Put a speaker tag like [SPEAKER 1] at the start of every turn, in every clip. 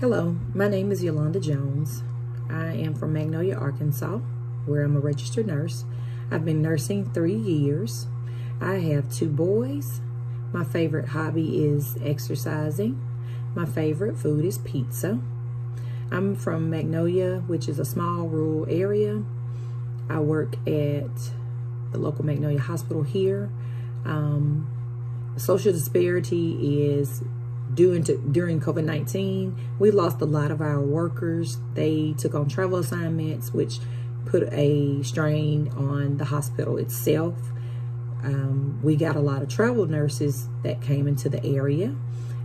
[SPEAKER 1] Hello, my name is Yolanda Jones. I am from Magnolia, Arkansas, where I'm a registered nurse. I've been nursing three years. I have two boys. My favorite hobby is exercising. My favorite food is pizza. I'm from Magnolia, which is a small rural area. I work at the local Magnolia Hospital here. Um, social disparity is to, during COVID-19. We lost a lot of our workers. They took on travel assignments, which put a strain on the hospital itself. Um, we got a lot of travel nurses that came into the area.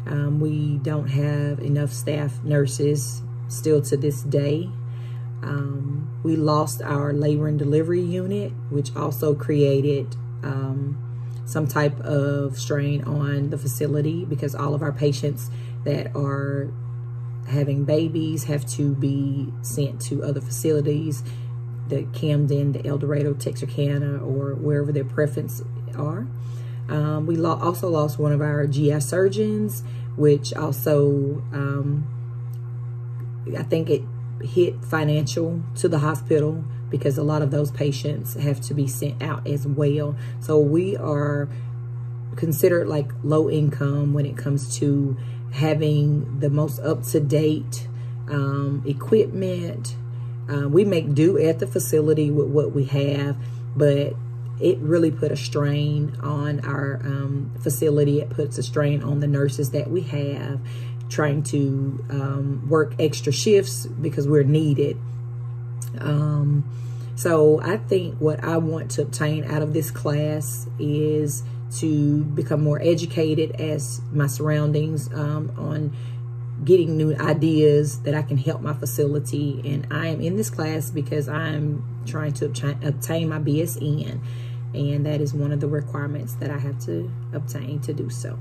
[SPEAKER 1] Um, we don't have enough staff nurses still to this day. Um, we lost our labor and delivery unit, which also created um, some type of strain on the facility because all of our patients that are having babies have to be sent to other facilities, the Camden, the El Dorado, Texarkana, or wherever their preference are. Um, we lo also lost one of our GI surgeons, which also, um, I think it hit financial to the hospital because a lot of those patients have to be sent out as well. So we are considered like low income when it comes to having the most up-to-date um, equipment. Uh, we make do at the facility with what we have, but it really put a strain on our um, facility. It puts a strain on the nurses that we have trying to um, work extra shifts because we're needed. Um, so I think what I want to obtain out of this class is to become more educated as my surroundings um, on getting new ideas that I can help my facility. And I am in this class because I'm trying to obtain my BSN. And that is one of the requirements that I have to obtain to do so.